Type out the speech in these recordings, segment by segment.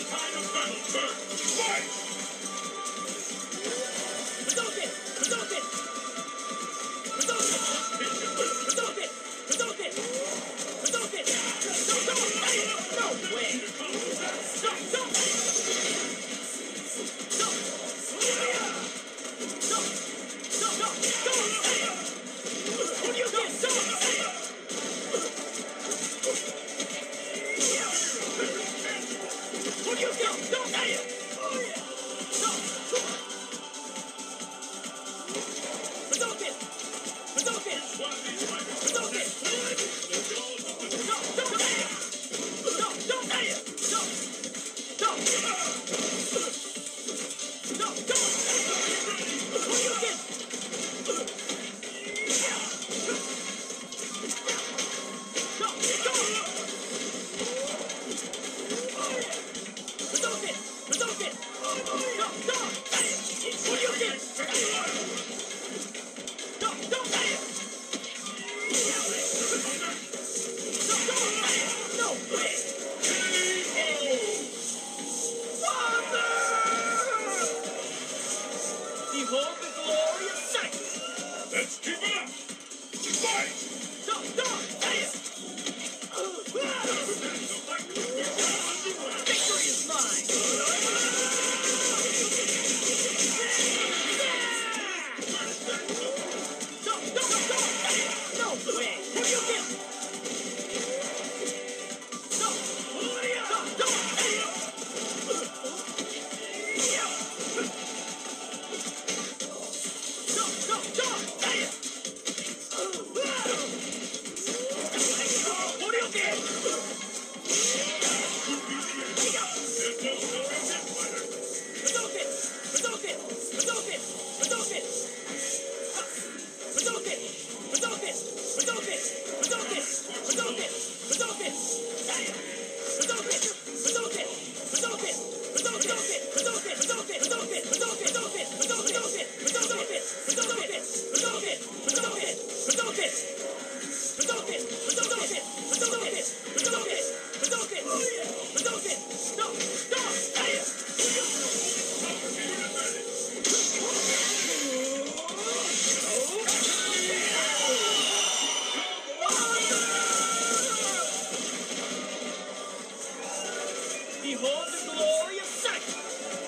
the time of battle. Fight! Stop! Stop! What do you think?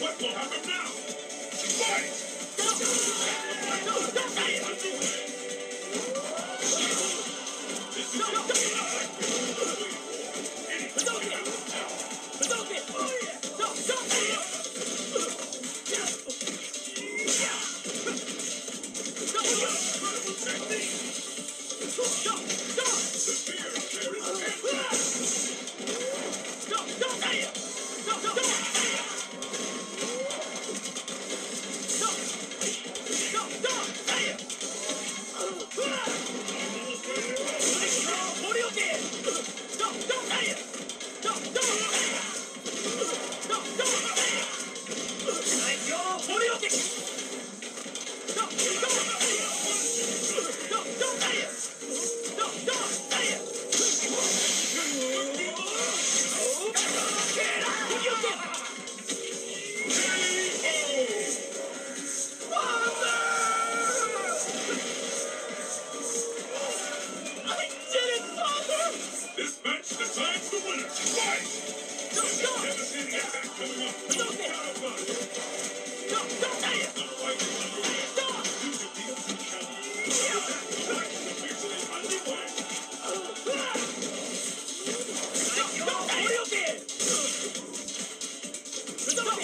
What will happen now? Fight! No! No! No!